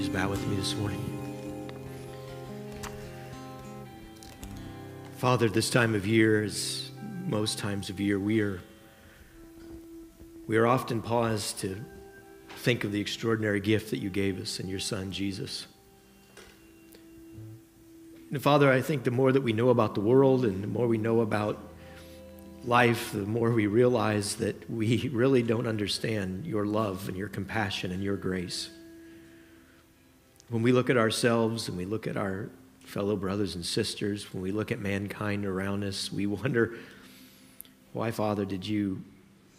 eyes bow with me this morning? Father, this time of year, as most times of year, we are, we are often paused to think of the extraordinary gift that you gave us in your Son, Jesus. And Father, I think the more that we know about the world and the more we know about life, the more we realize that we really don't understand your love and your compassion and your grace. When we look at ourselves and we look at our fellow brothers and sisters, when we look at mankind around us, we wonder, why, Father, did you,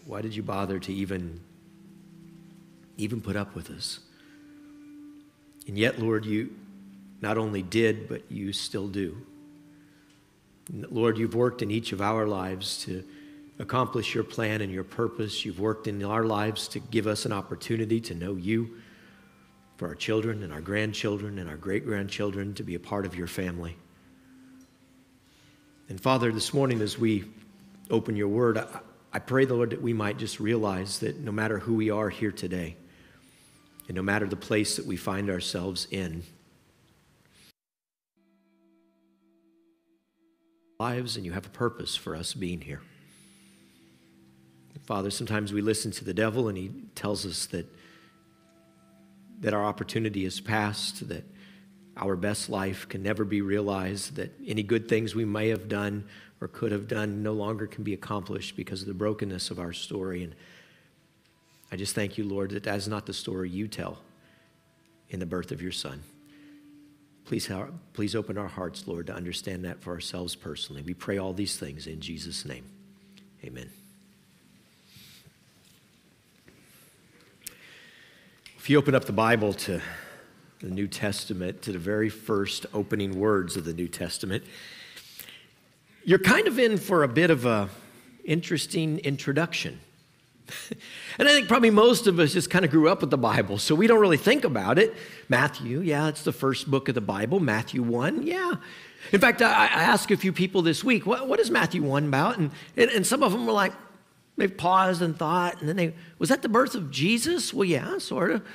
why did you bother to even, even put up with us? And yet, Lord, you not only did, but you still do. Lord, you've worked in each of our lives to accomplish your plan and your purpose. You've worked in our lives to give us an opportunity to know you, for our children and our grandchildren and our great grandchildren to be a part of your family. And Father, this morning as we open your word, I, I pray, the Lord, that we might just realize that no matter who we are here today, and no matter the place that we find ourselves in, lives and you have a purpose for us being here. Father, sometimes we listen to the devil and he tells us that, that our opportunity is past, that our best life can never be realized, that any good things we may have done or could have done no longer can be accomplished because of the brokenness of our story. And I just thank you, Lord, that that is not the story you tell in the birth of your Son. Please, please open our hearts, Lord, to understand that for ourselves personally. We pray all these things in Jesus' name. Amen. If you open up the Bible to the New Testament, to the very first opening words of the New Testament, you're kind of in for a bit of a interesting introduction. and I think probably most of us just kind of grew up with the Bible, so we don't really think about it. Matthew, yeah, it's the first book of the Bible. Matthew 1, yeah. In fact, I, I asked a few people this week, what, what is Matthew 1 about? And, and, and some of them were like, they paused and thought, and then they, was that the birth of Jesus? Well, yeah, sort of.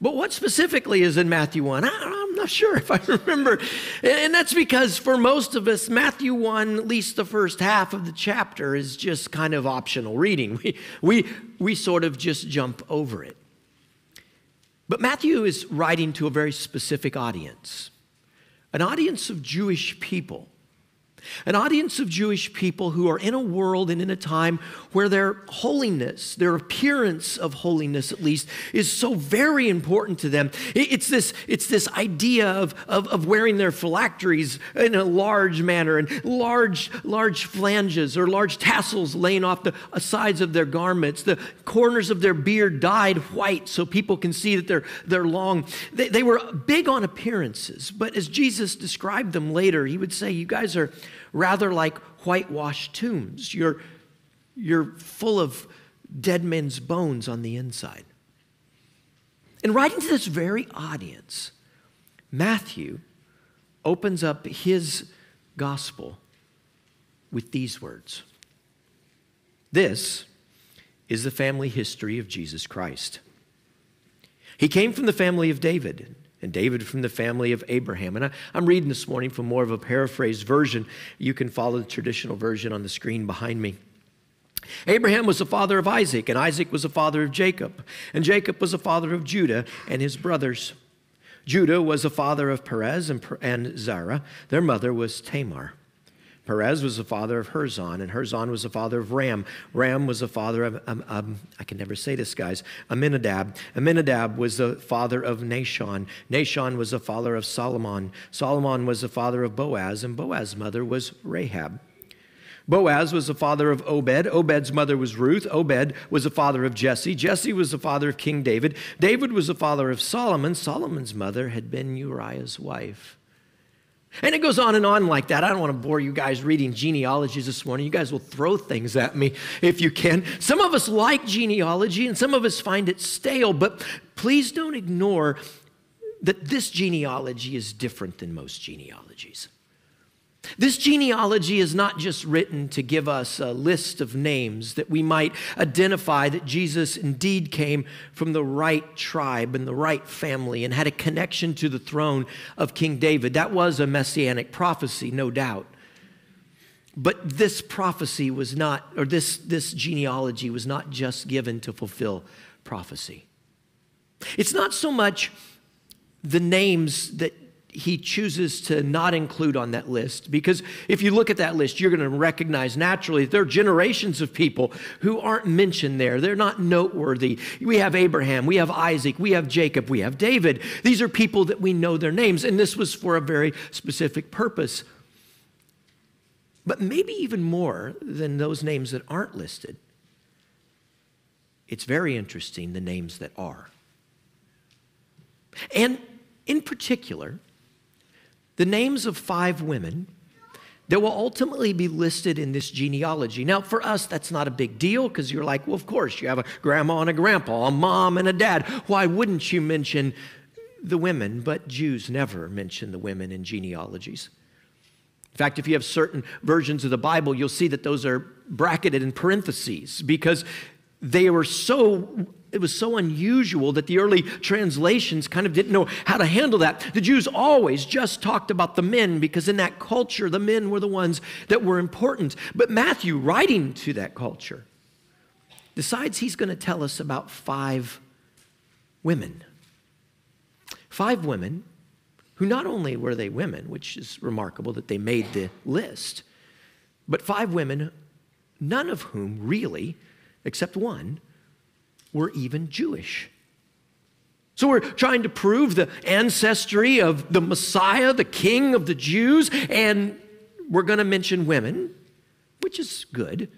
But what specifically is in Matthew 1? I, am not sure if I remember. And that's because for most of us, Matthew 1, at least the first half of the chapter, is just kind of optional reading. We, we, we sort of just jump over it. But Matthew is writing to a very specific audience an audience of Jewish people an audience of Jewish people who are in a world and in a time where their holiness, their appearance of holiness at least, is so very important to them. It's this, it's this idea of, of, of wearing their phylacteries in a large manner and large, large flanges or large tassels laying off the sides of their garments, the corners of their beard dyed white so people can see that they're, they're long. They, they were big on appearances, but as Jesus described them later, he would say, You guys are rather like whitewashed tombs. You're, you're full of dead men's bones on the inside. And writing to this very audience, Matthew opens up his gospel with these words This is the family history of Jesus Christ. He came from the family of David and David from the family of Abraham. And I, am reading this morning from more of a paraphrased version. You can follow the traditional version on the screen behind me. Abraham was the father of Isaac, and Isaac was the father of Jacob, and Jacob was the father of Judah and his brothers. Judah was the father of Perez and, and Zerah. Their mother was Tamar. Perez was the father of Hezron, and Hezron was the father of Ram. Ram was the father of, um, um, I can never say this, guys, Amminadab. Amminadab was the father of Nahshon. Nahshon was the father of Salmon. Salmon was the father of Boaz, and Boaz's mother was Rahab. Boaz was the father of Obed. Obed's mother was Ruth. Obed was the father of Jesse. Jesse was the father of King David. David was the father of Solomon. Solomon's mother had been Uriah's wife. And it goes on and on like that. I don't want to bore you guys reading genealogies this morning. You guys will throw things at me if you can. Some of us like genealogy and some of us find it stale, but please don't ignore that this genealogy is different than most genealogies. This genealogy is not just written to give us a list of names that we might identify that Jesus indeed came from the right tribe and the right family and had a connection to the throne of King David. That was a messianic prophecy, no doubt. But this prophecy was not, or this, this genealogy was not just given to fulfill prophecy. It's not so much the names that he chooses to not include on that list because if you look at that list, you're going to recognize naturally there are generations of people who aren't mentioned there. They're not noteworthy. We have Abraham, we have Isaac, we have Jacob, we have David. These are people that we know their names, and this was for a very specific purpose. But maybe even more than those names that aren't listed, it's very interesting the names that are. And in particular, the names of five women that will ultimately be listed in this genealogy. Now, for us, that's not a big deal because you're like, well, of course, you have a grandma and a grandpa, a mom and a dad. Why wouldn't you mention the women? But Jews never mention the women in genealogies. In fact, if you have certain versions of the Bible, you'll see that those are bracketed in parentheses because they were so it was so unusual that the early translations kind of didn't know how to handle that. The Jews always just talked about the men because in that culture, the men were the ones that were important. But Matthew, writing to that culture, decides he's going to tell us about five women. Five women who not only were they women, which is remarkable that they made the list, but five women, none of whom really, except one, were even Jewish. So we're trying to prove the ancestry of the Messiah, the King of the Jews, and we're going to mention women, which is good.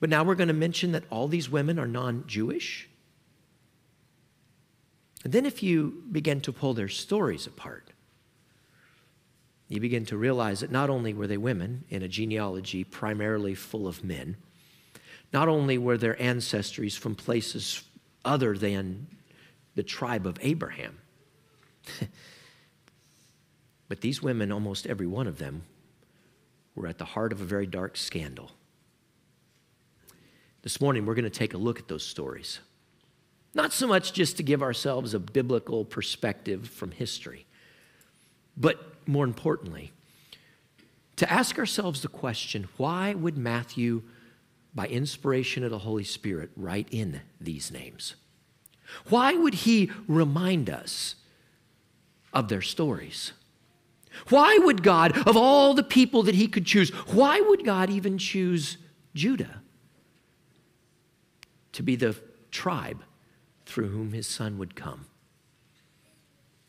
But now we're going to mention that all these women are non Jewish. And then if you begin to pull their stories apart, you begin to realize that not only were they women in a genealogy primarily full of men, not only were their ancestries from places other than the tribe of Abraham, but these women, almost every one of them, were at the heart of a very dark scandal. This morning, we're going to take a look at those stories. Not so much just to give ourselves a biblical perspective from history, but more importantly, to ask ourselves the question why would Matthew by inspiration of the Holy Spirit, write in these names? Why would he remind us of their stories? Why would God, of all the people that he could choose, why would God even choose Judah to be the tribe through whom his son would come?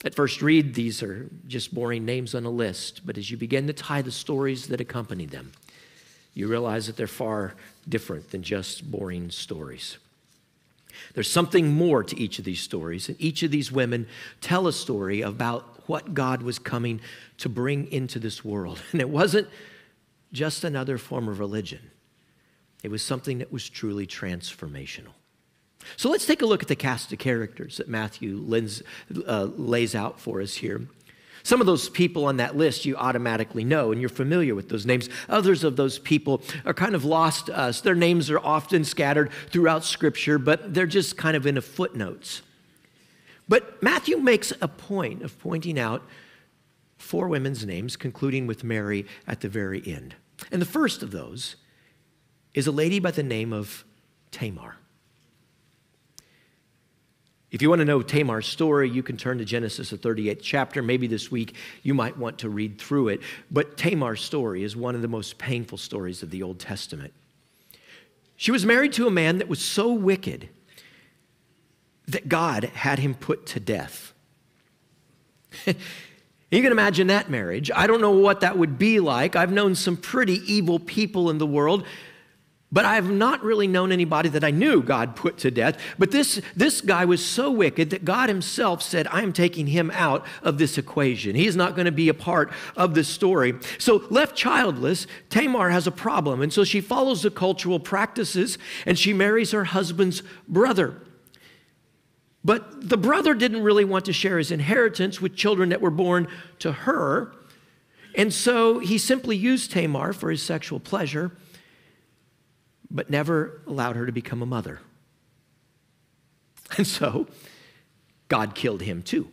At first read, these are just boring names on a list, but as you begin to tie the stories that accompany them, you realize that they're far different than just boring stories. There's something more to each of these stories, and each of these women tell a story about what God was coming to bring into this world. And it wasn't just another form of religion, it was something that was truly transformational. So let's take a look at the cast of characters that Matthew uh, lays out for us here. Some of those people on that list you automatically know, and you're familiar with those names. Others of those people are kind of lost to us. Their names are often scattered throughout Scripture, but they're just kind of in the footnotes. But Matthew makes a point of pointing out four women's names, concluding with Mary at the very end. And the first of those is a lady by the name of Tamar. If you want to know Tamar's story, you can turn to Genesis, the 38th chapter. Maybe this week you might want to read through it. But Tamar's story is one of the most painful stories of the Old Testament. She was married to a man that was so wicked that God had him put to death. you can imagine that marriage. I don't know what that would be like. I've known some pretty evil people in the world. But I have not really known anybody that I knew God put to death. But this, this guy was so wicked that God himself said, I am taking him out of this equation. He's not going to be a part of this story. So, left childless, Tamar has a problem. And so she follows the cultural practices and she marries her husband's brother. But the brother didn't really want to share his inheritance with children that were born to her. And so he simply used Tamar for his sexual pleasure, but never allowed her to become a mother. And so God killed him too.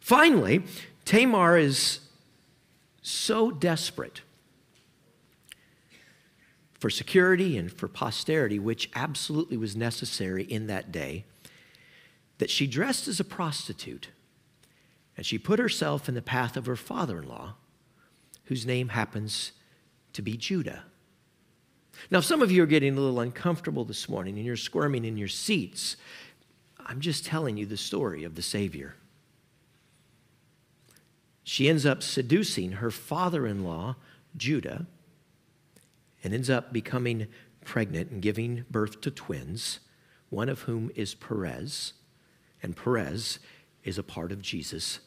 Finally, Tamar is so desperate for security and for posterity, which absolutely was necessary in that day, that she dressed as a prostitute and she put herself in the path of her father in law, whose name happens to be Judah. Now, some of you are getting a little uncomfortable this morning and you're squirming in your seats. I'm just telling you the story of the Savior. She ends up seducing her father in law, Judah, and ends up becoming pregnant and giving birth to twins, one of whom is Perez, and Perez is a part of Jesus'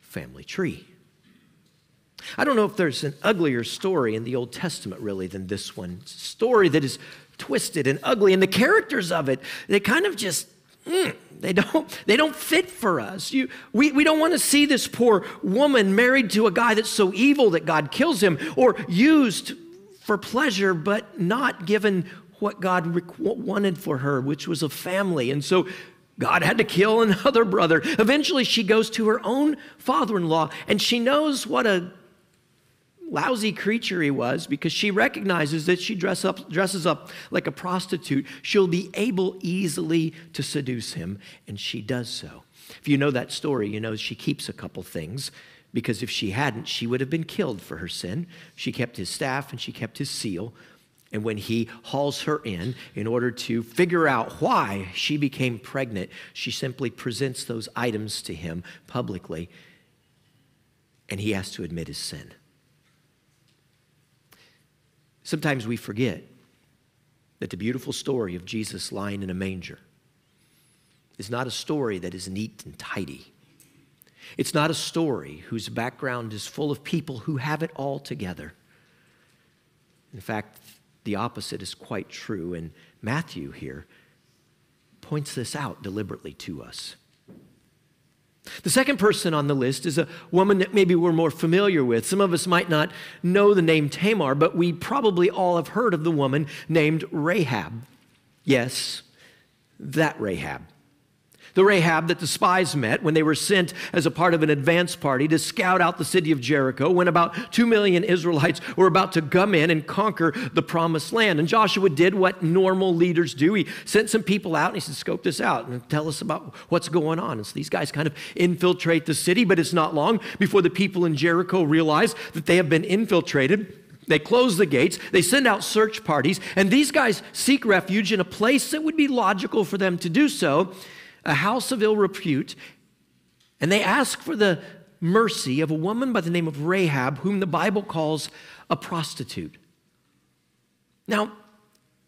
family tree. I don't know if there's an uglier story in the Old Testament, really, than this one. story that is twisted and ugly, and the characters of it, they kind of just, mm, they, don't, they don't fit for us. You, we, we don't want to see this poor woman married to a guy that's so evil that God kills him, or used for pleasure, but not given what God wanted for her, which was a family. And so God had to kill another brother. Eventually, she goes to her own father in law, and she knows what a lousy creature he was because she recognizes that she dress up, dresses up like a prostitute. She'll be able easily to seduce him, and she does so. If you know that story, you know she keeps a couple things because if she hadn't, she would have been killed for her sin. She kept his staff and she kept his seal. And when he hauls her in, in order to figure out why she became pregnant, she simply presents those items to him publicly, and he has to admit his sin. Sometimes we forget that the beautiful story of Jesus lying in a manger is not a story that is neat and tidy. It's not a story whose background is full of people who have it all together. In fact, the opposite is quite true, and Matthew here points this out deliberately to us. The second person on the list is a woman that maybe we're more familiar with. Some of us might not know the name Tamar, but we probably all have heard of the woman named Rahab. Yes, that Rahab. The Rahab that the spies met when they were sent as a part of an advance party to scout out the city of Jericho when about two million Israelites were about to come in and conquer the promised land. And Joshua did what normal leaders do. He sent some people out and he said, Scope this out and tell us about what's going on. And so these guys kind of infiltrate the city, but it's not long before the people in Jericho realize that they have been infiltrated. They close the gates, they send out search parties, and these guys seek refuge in a place that would be logical for them to do so a house of ill repute, and they ask for the mercy of a woman by the name of Rahab, whom the Bible calls a prostitute. Now,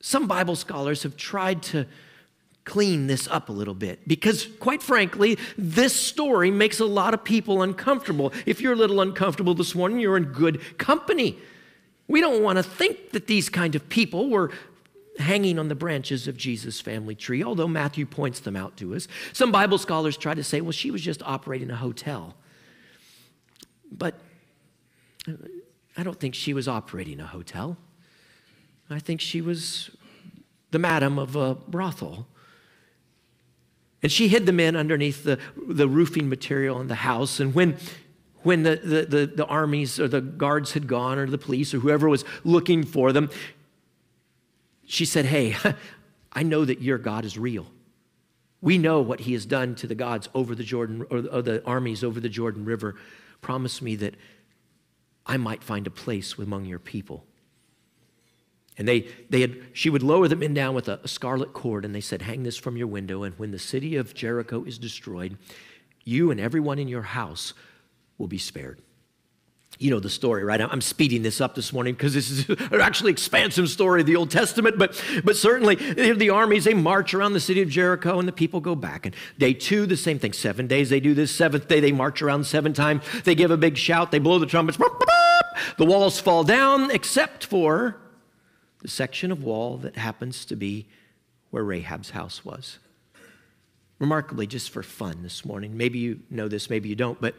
some Bible scholars have tried to clean this up a little bit because, quite frankly, this story makes a lot of people uncomfortable. If you're a little uncomfortable this morning, you're in good company. We don't want to think that these kind of people were hanging on the branches of Jesus' family tree, although Matthew points them out to us. Some Bible scholars try to say, well, she was just operating a hotel. But uh, I don't think she was operating a hotel. I think she was the madam of a brothel. And she hid the men underneath the, the roofing material in the house. And when, when the, the, the, the armies or the guards had gone, or the police, or whoever was looking for them, she said, Hey, I know that your God is real. We know what he has done to the gods over the Jordan, or the armies over the Jordan River. Promise me that I might find a place among your people. And they, they had, she would lower the men down with a, a scarlet cord, and they said, Hang this from your window, and when the city of Jericho is destroyed, you and everyone in your house will be spared. You know the story, right? I'm speeding this up this morning because this is an actually expansive story of the Old Testament, but, but certainly the armies, they march around the city of Jericho and the people go back. And day two, the same thing. Seven days they do this. Seventh day, they march around seven times. They give a big shout. They blow the trumpets. The walls fall down except for the section of wall that happens to be where Rahab's house was. Remarkably, just for fun this morning, maybe you know this, maybe you don't, but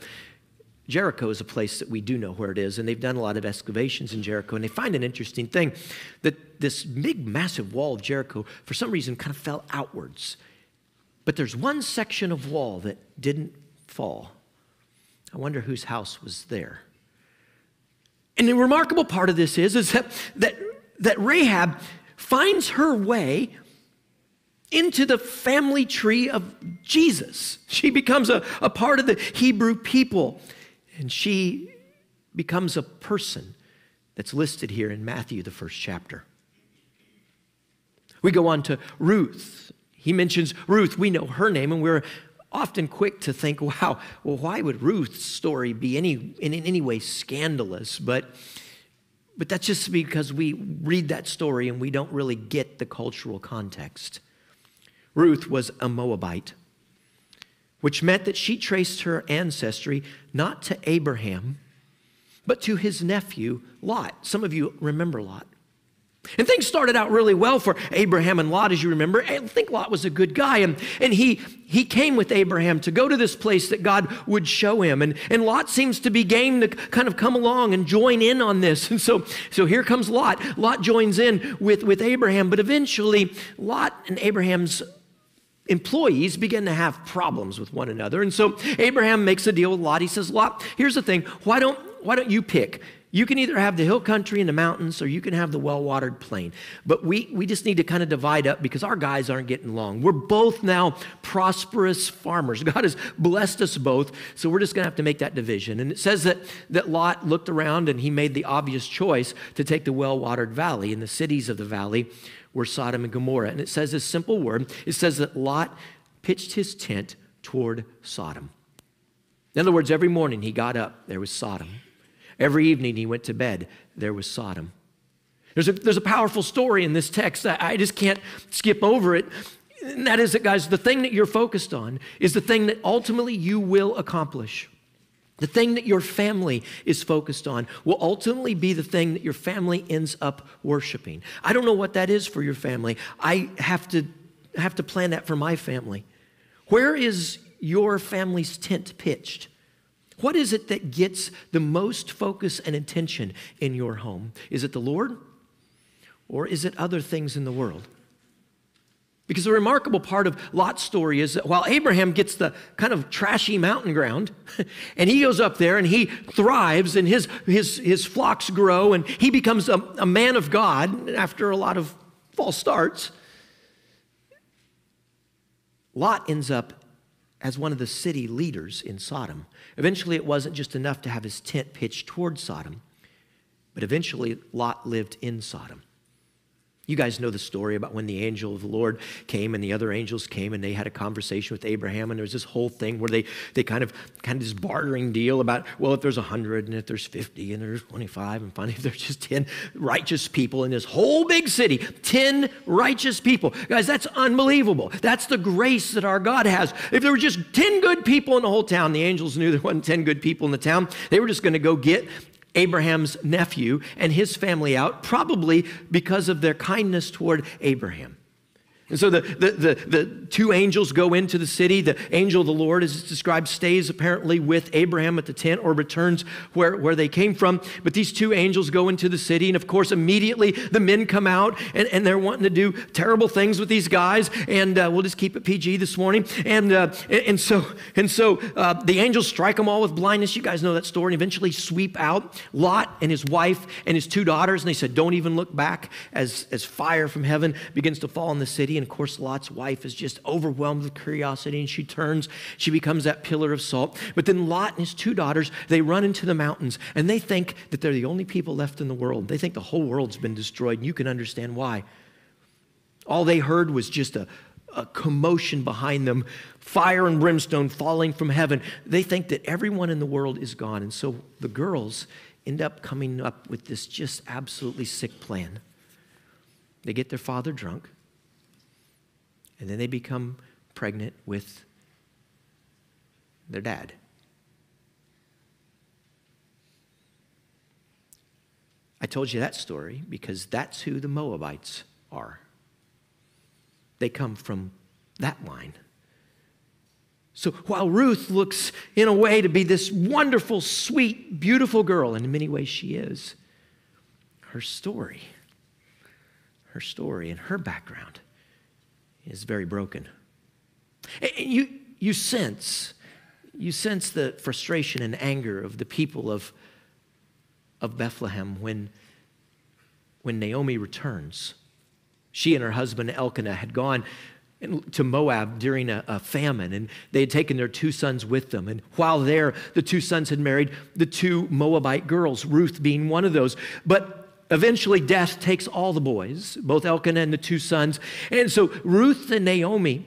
Jericho is a place that we do know where it is, and they've done a lot of excavations in Jericho, and they find an interesting thing that this big, massive wall of Jericho, for some reason, kind of fell outwards. But there's one section of wall that didn't fall. I wonder whose house was there. And the remarkable part of this is, is that, that, that Rahab finds her way into the family tree of Jesus. She becomes a, a part of the Hebrew people, and she becomes a person that's listed here in Matthew, the first chapter. We go on to Ruth. He mentions Ruth. We know her name, and we're often quick to think, wow, well, why would Ruth's story be any, in any way scandalous? But, but that's just because we read that story and we don't really get the cultural context. Ruth was a Moabite, which meant that she traced her ancestry not to Abraham, but to his nephew, Lot. Some of you remember Lot. And things started out really well for Abraham and Lot, as you remember. I think Lot was a good guy. And, and he, he came with Abraham to go to this place that God would show him. And, and Lot seems to be game to kind of come along and join in on this. And so, so here comes Lot. Lot joins in with, with Abraham. But eventually, Lot and Abraham's employees begin to have problems with one another. And so Abraham makes a deal with Lot. He says, Lot, here's the thing. Why don't, why don't you pick? You can either have the hill country and the mountains, or you can have the well watered plain. But we, we just need to kind of divide up because our guys aren't getting along. We're both now prosperous farmers. God has blessed us both, so we're just going to have to make that division. And it says that, that Lot looked around and he made the obvious choice to take the well watered valley, and the cities of the valley were Sodom and Gomorrah. And it says this simple word it says that Lot pitched his tent toward Sodom. In other words, every morning he got up, there was Sodom. Every evening he went to bed, there was Sodom. There's a, there's a powerful story in this text. I, I just can't skip over it. And that is that, guys, the thing that you're focused on is the thing that ultimately you will accomplish. The thing that your family is focused on will ultimately be the thing that your family ends up worshiping. I don't know what that is for your family. I have to have to plan that for my family. Where is your family's tent pitched? What is it that gets the most focus and attention in your home? Is it the Lord or is it other things in the world? Because the remarkable part of Lot's story is that while Abraham gets the kind of trashy mountain ground, and he goes up there and he thrives, and his, his, his flocks grow, and he becomes a, a man of God after a lot of false starts, Lot ends up as one of the city leaders in Sodom. Eventually, it wasn't just enough to have his tent pitched toward Sodom, but eventually, Lot lived in Sodom. You guys know the story about when the angel of the Lord came and the other angels came and they had a conversation with Abraham and there was this whole thing where they, they kind of kind of this bartering deal about well if there's 100 and if there's 50 and there's 25 and finally if there's just 10 righteous people in this whole big city 10 righteous people. Guys that's unbelievable. That's the grace that our God has. If there were just 10 good people in the whole town the angels knew there wasn't 10 good people in the town they were just going to go get Abraham's nephew and his family out, probably because of their kindness toward Abraham. And so the, the, the, the, two angels go into the city. The angel of the Lord, as it's described, stays apparently with Abraham at the tent or returns where, where they came from. But these two angels go into the city. And of course, immediately the men come out and, and they're wanting to do terrible things with these guys. And uh, we'll just keep it PG this morning. And, uh, and so, and so uh, the angels strike them all with blindness. You guys know that story. And eventually sweep out Lot and his wife and his two daughters. And they said, Don't even look back as, as fire from heaven begins to fall on the city. And of course, Lot's wife is just overwhelmed with curiosity and she turns. She becomes that pillar of salt. But then Lot and his two daughters, they run into the mountains and they think that they're the only people left in the world. They think the whole world's been destroyed, and you can understand why. All they heard was just a, a commotion behind them, fire and brimstone falling from heaven. They think that everyone in the world is gone. And so the girls end up coming up with this just absolutely sick plan. They get their father drunk and then they become pregnant with their dad. I told you that story because that's who the Moabites are. They come from that line. So while Ruth looks in a way to be this wonderful, sweet, beautiful girl, and in many ways she is, her story, her story and her background is very broken. You, you sense, you sense the frustration and anger of the people of, of Bethlehem when, when Naomi returns. She and her husband Elkanah had gone to Moab during a, a, famine, and they had taken their two sons with them. And while there, the two sons had married the two Moabite girls, Ruth being one of those. But eventually, death takes all the boys, both Elkanah and the two sons. And so Ruth and Naomi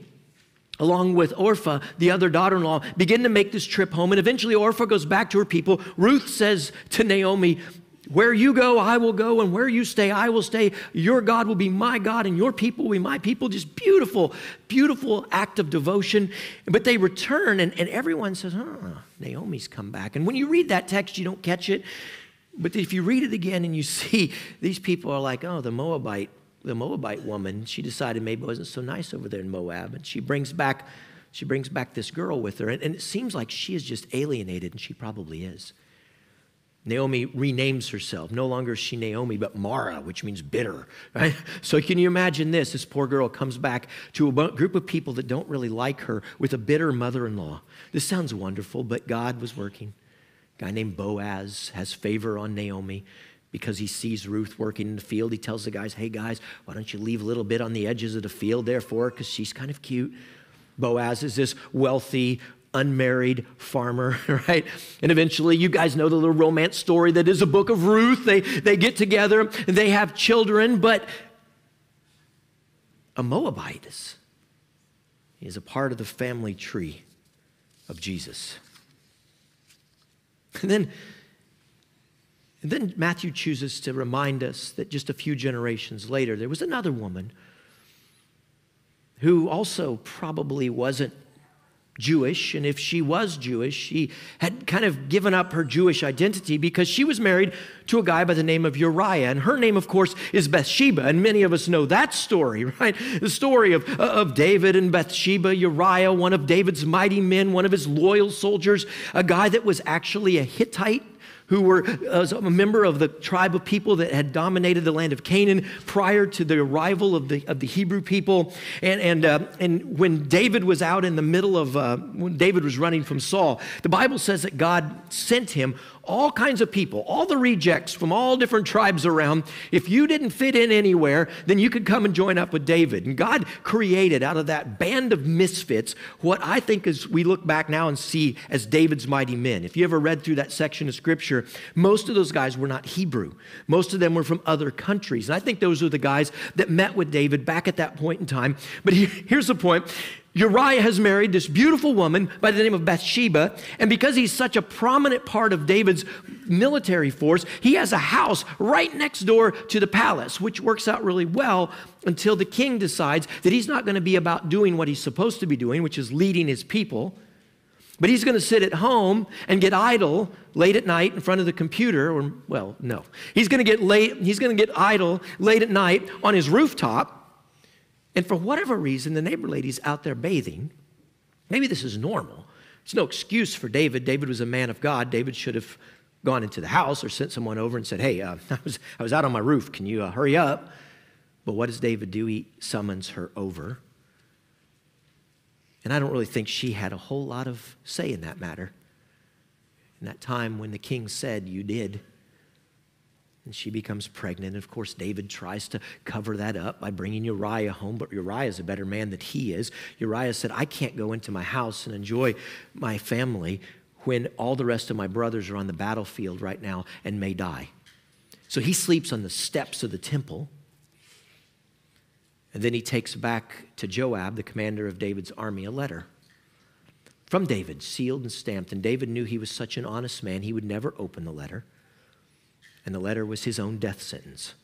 along with Orpah, the other daughter in law, begin to make this trip home. And eventually, Orpah goes back to her people. Ruth says to Naomi, where you go, I will go, and where you stay, I will stay. Your God will be my God, and your people will be my people. Just beautiful, beautiful act of devotion. But they return, and, and everyone says, Oh, Naomi's come back. And when you read that text, you don't catch it. But if you read it again and you see these people are like, Oh, the Moabite, the Moabite woman, she decided maybe it wasn't so nice over there in Moab. And she brings back, she brings back this girl with her. And, and it seems like she is just alienated, and she probably is. Naomi renames herself. No longer is she Naomi, but Mara, which means bitter. Right? So can you imagine this? This poor girl comes back to a group of people that don't really like her with a bitter mother-in-law. This sounds wonderful, but God was working. Guy named Boaz has favor on Naomi because he sees Ruth working in the field. He tells the guys, hey guys, why don't you leave a little bit on the edges of the field there for her because she's kind of cute. Boaz is this wealthy, unmarried farmer, right? And eventually, you guys know the little romance story that is a book of Ruth. They, they get together, and they have children, but a Moabite is, is a part of the family tree of Jesus. And then, and then Matthew chooses to remind us that just a few generations later, there was another woman who also probably wasn't Jewish, and if she was Jewish, she had kind of given up her Jewish identity because she was married to a guy by the name of Uriah. And her name, of course, is Bathsheba. And many of us know that story, right? The story of, of David and Bathsheba, Uriah, one of David's mighty men, one of his loyal soldiers, a guy that was actually a Hittite who were a member of the tribe of people that had dominated the land of Canaan prior to the arrival of the, of the Hebrew people. And, and, uh, and when David was out in the middle of, uh, when David was running from Saul, the Bible says that God sent him all kinds of people, all the rejects from all different tribes around. If you didn't fit in anywhere, then you could come and join up with David. And God created out of that band of misfits what I think is we look back now and see as David's mighty men. If you ever read through that section of scripture, most of those guys were not Hebrew. Most of them were from other countries. And I think those are the guys that met with David back at that point in time. But here's the point Uriah has married this beautiful woman by the name of Bathsheba, and because he's such a prominent part of David's military force, he has a house right next door to the palace, which works out really well until the king decides that he's not going to be about doing what he's supposed to be doing, which is leading his people. But he's going to sit at home and get idle late at night in front of the computer, or, well, no. He's going to get late, he's going to get idle late at night on his rooftop and for whatever reason, the neighbor lady's out there bathing. Maybe this is normal. It's no excuse for David. David was a man of God. David should have gone into the house or sent someone over and said, Hey, uh, I, was, I was out on my roof. Can you uh, hurry up? But what does David do? He summons her over. And I don't really think she had a whole lot of say in that matter. In that time when the king said, You did. And she becomes pregnant. And of course, David tries to cover that up by bringing Uriah home, but Uriah is a better man than he is. Uriah said, I can't go into my house and enjoy my family when all the rest of my brothers are on the battlefield right now and may die. So he sleeps on the steps of the temple. And then he takes back to Joab, the commander of David's army, a letter from David, sealed and stamped. And David knew he was such an honest man, he would never open the letter and the letter was his own death sentence.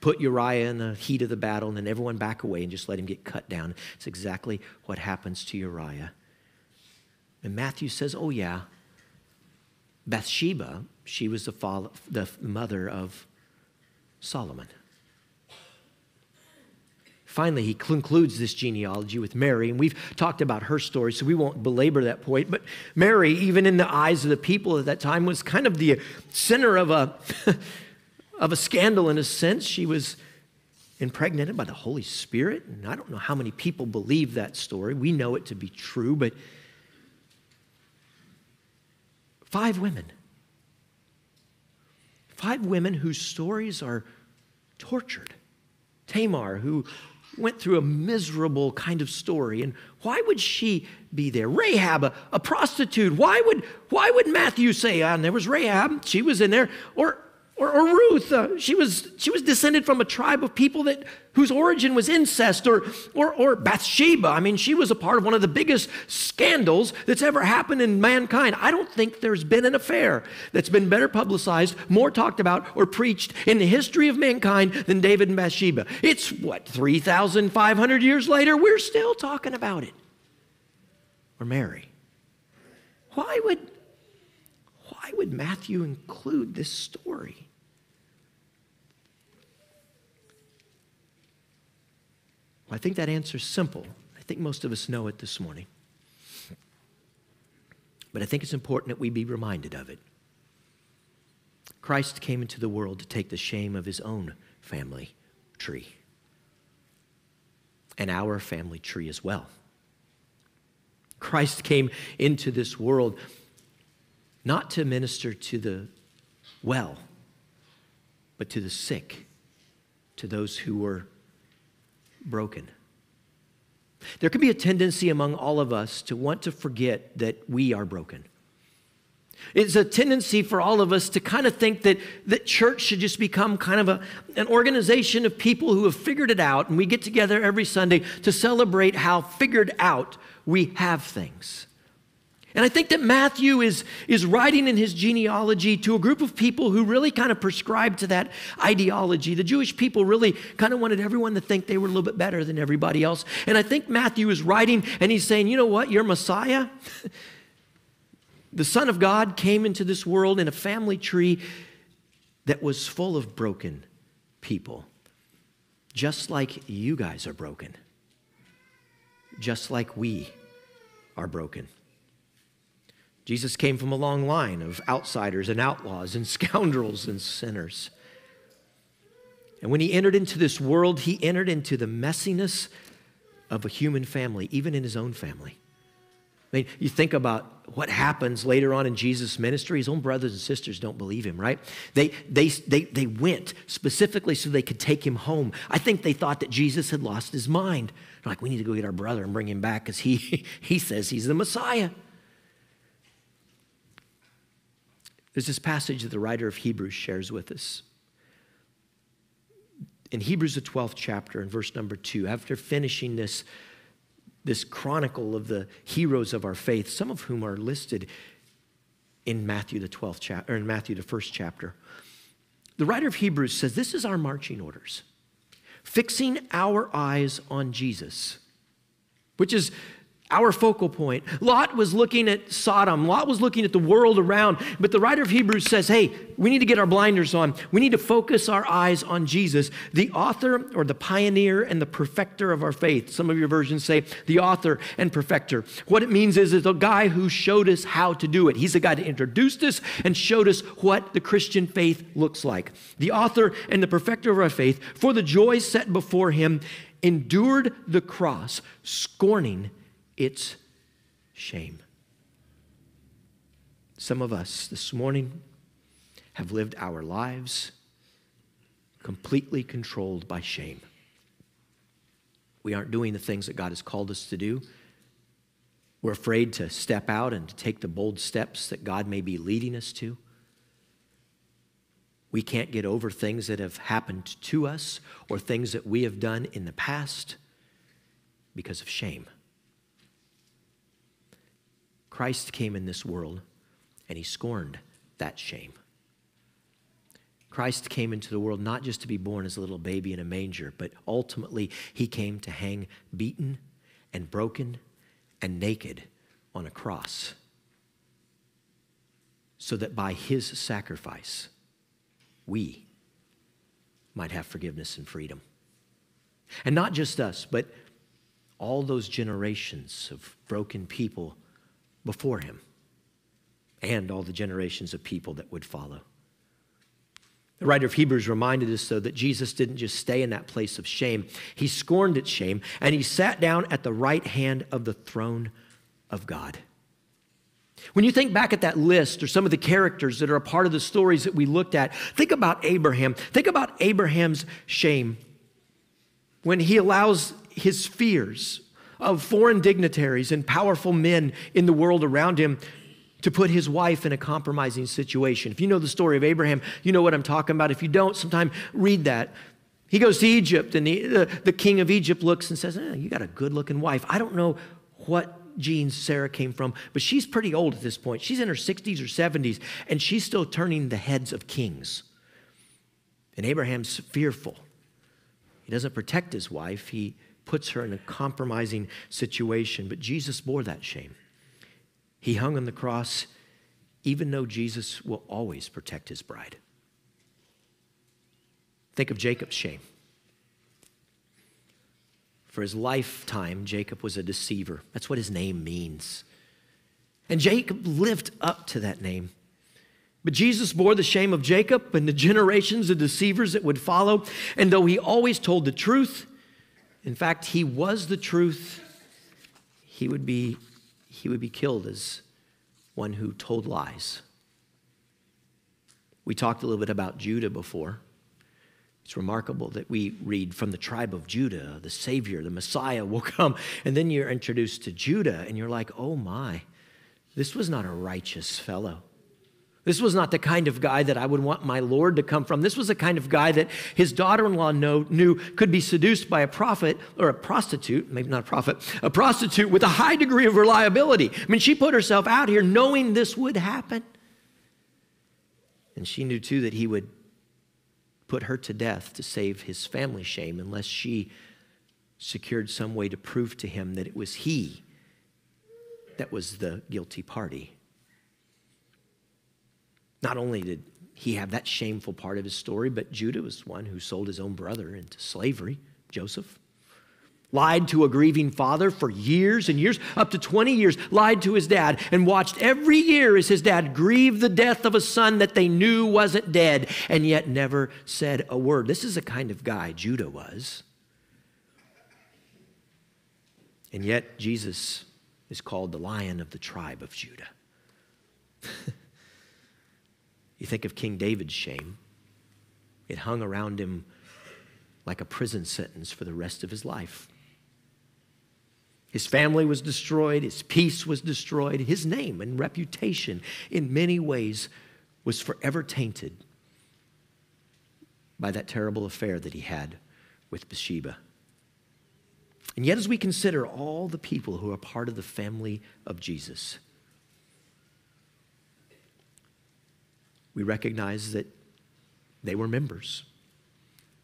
Put Uriah in the heat of the battle and then everyone back away and just let him get cut down. It's exactly what happens to Uriah. And Matthew says, oh, yeah, Bathsheba, she was the, father, the mother of Solomon. Finally, he concludes this genealogy with Mary, and we've talked about her story, so we won't belabor that point. But Mary, even in the eyes of the people at that time, was kind of the center of a, of a scandal in a sense. She was impregnated by the Holy Spirit, and I don't know how many people believe that story. We know it to be true, but five women. Five women whose stories are tortured. Tamar, who went through a miserable kind of story. And why would she be there? Rahab, a, a prostitute. Why would, why would Matthew say, ah, and there was Rahab, she was in there? Or or, or Ruth, uh, she, was, she was descended from a tribe of people that, whose origin was incest, or, or, or Bathsheba. I mean, she was a part of one of the biggest scandals that's ever happened in mankind. I don't think there's been an affair that's been better publicized, more talked about, or preached in the history of mankind than David and Bathsheba. It's what, 3,500 years later? We're still talking about it. Or Mary. Why would why would Matthew include this story? Well, I think that answer is simple. I think most of us know it this morning. But I think it's important that we be reminded of it. Christ came into the world to take the shame of his own family tree and our family tree as well. Christ came into this world not to minister to the well, but to the sick, to those who were broken. There can be a tendency among all of us to want to forget that we are broken. It's a tendency for all of us to kind of think that, that church should just become kind of a, an organization of people who have figured it out, and we get together every Sunday to celebrate how figured out we have things. And I think that Matthew is, is writing in his genealogy to a group of people who really kind of prescribed to that ideology. The Jewish people really kind of wanted everyone to think they were a little bit better than everybody else. And I think Matthew is writing and he's saying, you know what, your Messiah, the Son of God, came into this world in a family tree that was full of broken people, just like you guys are broken, just like we are broken. Jesus came from a long line of outsiders and outlaws and scoundrels and sinners. And when he entered into this world, he entered into the messiness of a human family, even in his own family. I mean, you think about what happens later on in Jesus' ministry. His own brothers and sisters don't believe him, right? They, they, they, they went specifically so they could take him home. I think they thought that Jesus had lost his mind. They're like, we need to go get our brother and bring him back because he, he says he's the Messiah. There's this passage that the writer of Hebrews shares with us. In Hebrews, the 12th chapter, in verse number two, after finishing this, this chronicle of the heroes of our faith, some of whom are listed in Matthew, the 12th chapter, or in Matthew, the first chapter, the writer of Hebrews says, This is our marching orders, fixing our eyes on Jesus, which is our focal point. Lot was looking at Sodom. Lot was looking at the world around. But the writer of Hebrews says, hey, we need to get our blinders on. We need to focus our eyes on Jesus, the author or the pioneer and the perfecter of our faith. Some of your versions say the author and perfecter. What it means is, is the guy who showed us how to do it. He's the guy that introduced us and showed us what the Christian faith looks like. The author and the perfecter of our faith, for the joy set before him, endured the cross, scorning its shame. Some of us this morning have lived our lives completely controlled by shame. We aren't doing the things that God has called us to do. We're afraid to step out and to take the bold steps that God may be leading us to. We can't get over things that have happened to us or things that we have done in the past because of shame. Christ came in this world and he scorned that shame. Christ came into the world not just to be born as a little baby in a manger, but ultimately he came to hang beaten and broken and naked on a cross so that by his sacrifice we might have forgiveness and freedom. And not just us, but all those generations of broken people before him and all the generations of people that would follow. The writer of Hebrews reminded us, though, that Jesus didn't just stay in that place of shame. He scorned its shame and he sat down at the right hand of the throne of God. When you think back at that list or some of the characters that are a part of the stories that we looked at, think about Abraham. Think about Abraham's shame when he allows his fears of foreign dignitaries and powerful men in the world around him to put his wife in a compromising situation. If you know the story of Abraham, you know what I'm talking about. If you don't, sometime read that. He goes to Egypt, and the, the, the king of Egypt looks and says, eh, You got a good looking wife. I don't know what genes Sarah came from, but she's pretty old at this point. She's in her 60s or 70s, and she's still turning the heads of kings. And Abraham's fearful. He doesn't protect his wife, he puts her in a compromising situation. But Jesus bore that shame. He hung on the cross, even though Jesus will always protect his bride. Think of Jacob's shame. For his lifetime, Jacob was a deceiver. That's what his name means. And Jacob lived up to that name. But Jesus bore the shame of Jacob and the generations of deceivers that would follow. And though he always told the truth, in fact, he was the truth, he would be, he would be killed as one who told lies. We talked a little bit about Judah before. It's remarkable that we read from the tribe of Judah, the Savior, the Messiah will come. And then you're introduced to Judah, and you're like, oh my, this was not a righteous fellow. This was not the kind of guy that I would want my Lord to come from. This was the kind of guy that his daughter in law knew could be seduced by a prophet or a prostitute, maybe not a prophet, a prostitute with a high degree of reliability. I mean, she put herself out here knowing this would happen. And she knew too that he would put her to death to save his family shame unless she secured some way to prove to him that it was he that was the guilty party. Not only did he have that shameful part of his story, but Judah was one who sold his own brother into slavery, Joseph lied to a grieving father for years and years, up to 20 years, lied to his dad, and watched every year as his dad grieved the death of a son that they knew wasn't dead, and yet never said a word. This is the kind of guy Judah was. And yet, Jesus is called the lion of the tribe of Judah. you think of King David's shame, it hung around him like a prison sentence for the rest of his life. His family was destroyed, his peace was destroyed, his name and reputation in many ways was forever tainted by that terrible affair that he had with Bathsheba. And yet, as we consider all the people who are part of the family of Jesus, we recognize that they were members,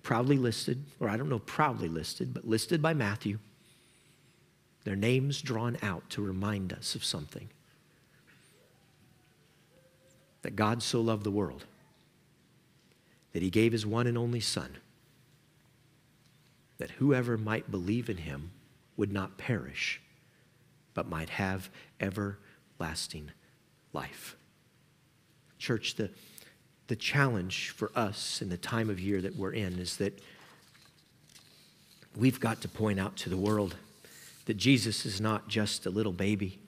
proudly listed, or I don't know, proudly listed, but listed by Matthew their names drawn out to remind us of something that God so loved the world that he gave his one and only Son, that whoever might believe in him would not perish, but might have everlasting life. Church, the, the challenge for us in the time of year that we're in is that we've got to point out to the world that Jesus is not just a little baby.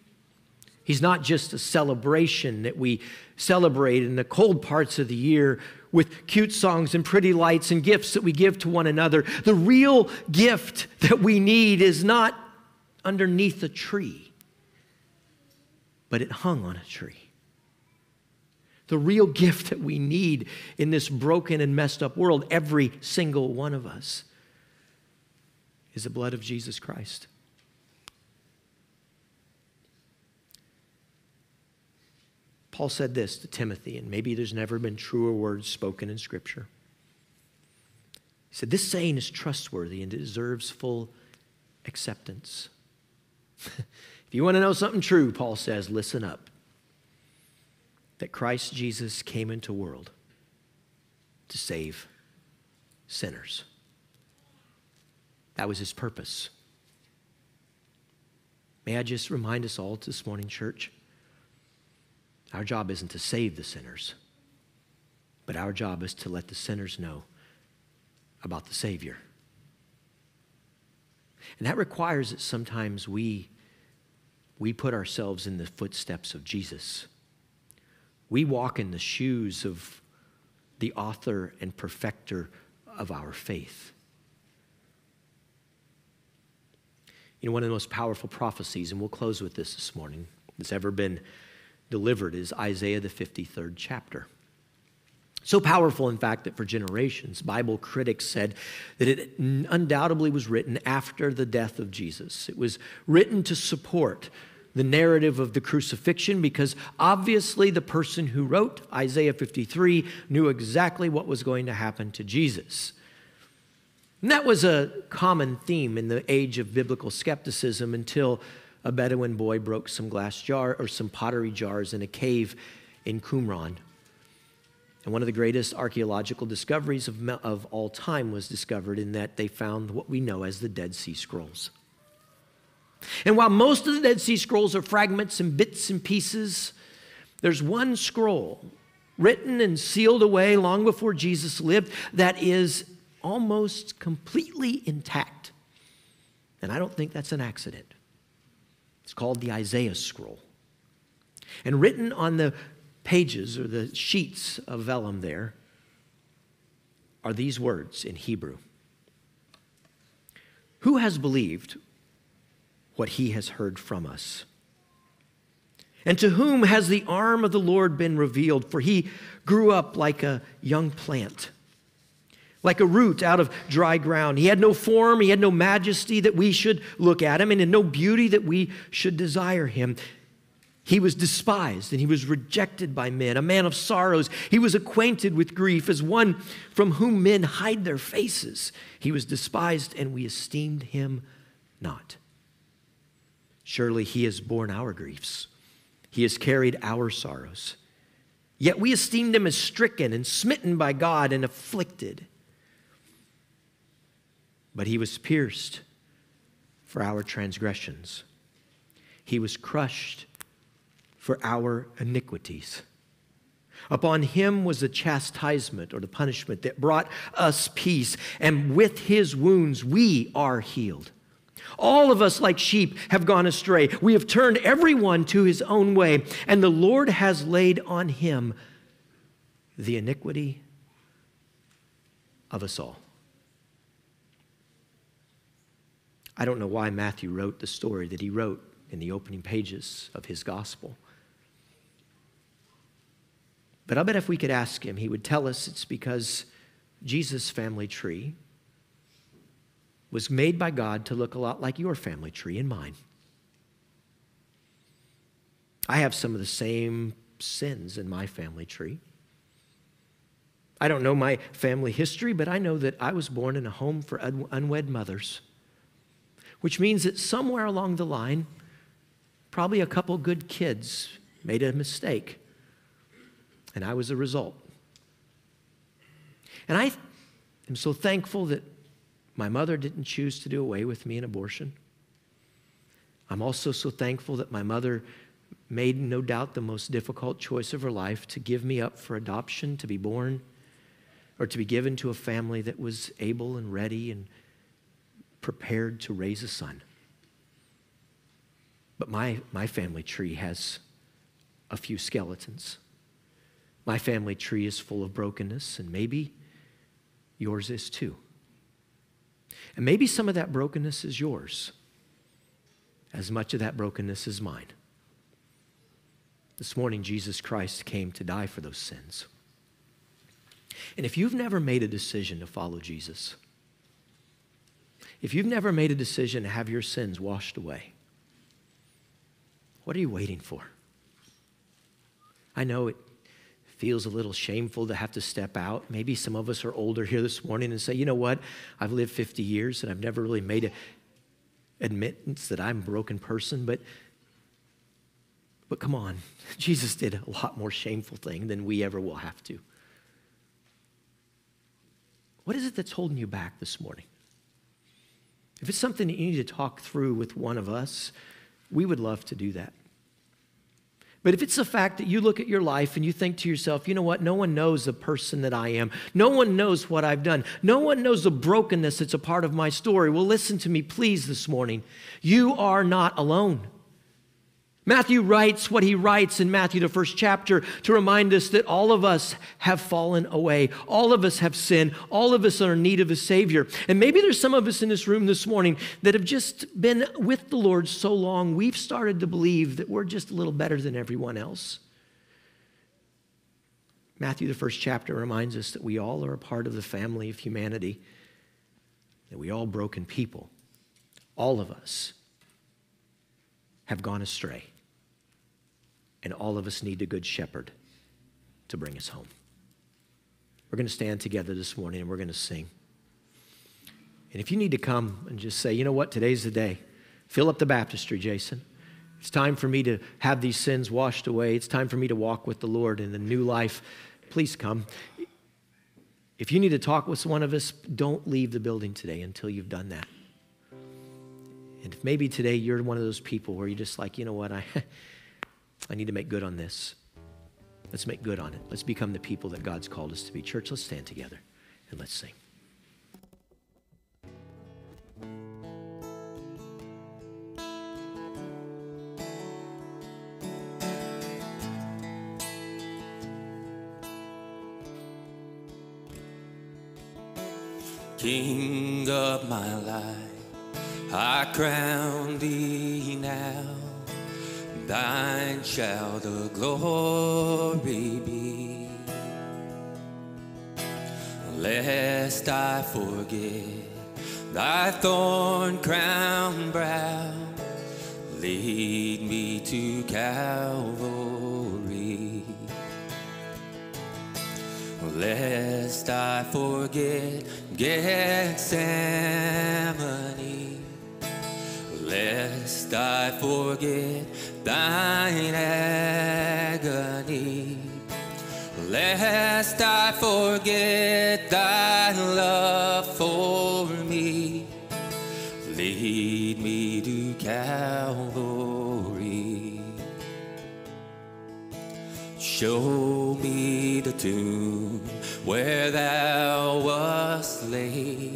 He's not just a celebration that we celebrate in the cold parts of the year with cute songs and pretty lights and gifts that we give to one another. The real gift that we need is not underneath a tree, but it hung on a tree. The real gift that we need in this broken and messed up world, every single one of us, is the blood of Jesus Christ. Paul said this to Timothy, and maybe there's never been truer words spoken in Scripture. He said, This saying is trustworthy and deserves full acceptance. if you want to know something true, Paul says, listen up. That Christ Jesus came into world to save sinners. That was his purpose. May I just remind us all this morning, church? Our job isn't to save the sinners, but our job is to let the sinners know about the Savior. And that requires that sometimes we, we put ourselves in the footsteps of Jesus. We walk in the shoes of the author and perfecter of our faith. You know, one of the most powerful prophecies, and we'll close with this this morning, that's ever been delivered is Isaiah, the 53rd chapter. So powerful, in fact, that for generations, Bible critics said that it undoubtedly was written after the death of Jesus. It was written to support the narrative of the crucifixion because obviously the person who wrote Isaiah 53 knew exactly what was going to happen to Jesus. And that was a common theme in the age of biblical skepticism until a Bedouin boy broke some glass jar or some pottery jars in a cave in Qumran. And one of the greatest archaeological discoveries of, of all time was discovered in that they found what we know as the Dead Sea Scrolls. And while most of the Dead Sea Scrolls are fragments and bits and pieces, there's one scroll written and sealed away long before Jesus lived that is almost completely intact. And I don't think that's an accident. It's called the Isaiah Scroll. And written on the pages or the sheets of vellum there are these words in Hebrew Who has believed what he has heard from us? And to whom has the arm of the Lord been revealed? For he grew up like a young plant like a root out of dry ground. He had no form, he had no majesty that we should look at him, and no beauty that we should desire him. He was despised and he was rejected by men, a man of sorrows. He was acquainted with grief as one from whom men hide their faces. He was despised and we esteemed him not. Surely he has borne our griefs, he has carried our sorrows. Yet we esteemed him as stricken and smitten by God and afflicted. But he was pierced for our transgressions, he was crushed for our iniquities. Upon him was the chastisement or the punishment that brought us peace, and with his wounds we are healed. All of us, like sheep, have gone astray. We have turned everyone to his own way, and the Lord has laid on him the iniquity of us all. I don't know why Matthew wrote the story that he wrote in the opening pages of his gospel. But I bet if we could ask him, he would tell us it's because Jesus' family tree was made by God to look a lot like your family tree and mine. I have some of the same sins in my family tree. I don't know my family history, but I know that I was born in a home for unwed mothers which means that somewhere along the line, probably a couple good kids made a mistake, and I was a result. And I am so thankful that my mother didn't choose to do away with me in abortion. I'm also so thankful that my mother made, no doubt, the most difficult choice of her life to give me up for adoption, to be born, or to be given to a family that was able and ready and prepared to raise a son. But my, my family tree has a few skeletons. My family tree is full of brokenness, and maybe yours is too. And maybe some of that brokenness is yours, as much of that brokenness is mine. This morning, Jesus Christ came to die for those sins. And if you've never made a decision to follow Jesus, if you've never made a decision to have your sins washed away, what are you waiting for? I know it feels a little shameful to have to step out. Maybe some of us are older here this morning and say, you know what? I've lived 50 years and I've never really made an admittance that I'm a broken person, but but come on, Jesus did a lot more shameful thing than we ever will have to. What is it that's holding you back this morning? If it's something that you need to talk through with one of us, we would love to do that. But if it's the fact that you look at your life and you think to yourself, you know what, no one knows the person that I am, no one knows what I've done, no one knows the brokenness that's a part of my story, well, listen to me, please, this morning. You are not alone. Matthew writes what he writes in Matthew, the first chapter, to remind us that all of us have fallen away. All of us have sinned. All of us are in need of a Savior. And maybe there's some of us in this room this morning that have just been with the Lord so long, we've started to believe that we're just a little better than everyone else. Matthew, the first chapter, reminds us that we all are a part of the family of humanity, that we all broken people. All of us have gone astray. And all of us need a good shepherd to bring us home. We're going to stand together this morning and we're going to sing. And if you need to come and just say, you know what, today's the day, fill up the baptistry, Jason. It's time for me to have these sins washed away. It's time for me to walk with the Lord in a new life. Please come. If you need to talk with one of us, don't leave the building today until you've done that. And if maybe today you're one of those people where you're just like, you know what, I. I need to make good on this. Let's make good on it. Let's become the people that God's called us to be. Church, let's stand together and let's sing. King of my life, I crown thee now thine shall the glory be. Lest I forget thy thorn crown brow, lead me to Calvary. Lest I forget Gethsemane, lest I forget thine agony, lest I forget thy love for me. Lead me to Calvary. Show me the tomb where thou wast laid,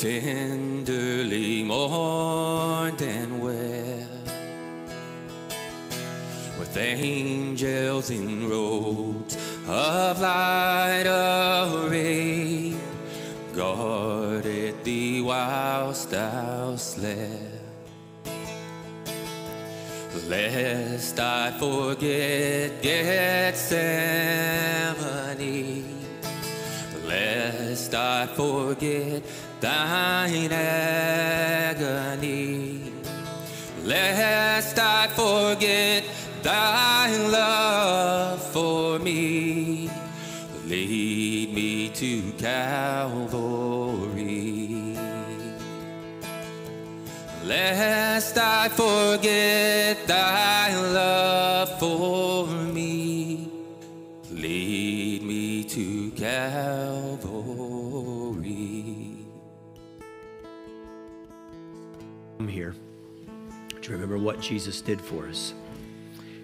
tenderly mourned and wept with angels in robes of light arrayed, guarded thee whilst thou slept. Lest I forget Gethsemane, lest I forget thine agony, lest I forget thy love for me. Lead me to Calvary. Lest I forget thy love to remember what Jesus did for us.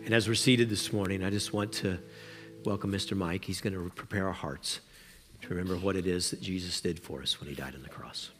And as we're seated this morning, I just want to welcome Mr. Mike. He's going to prepare our hearts to remember what it is that Jesus did for us when he died on the cross.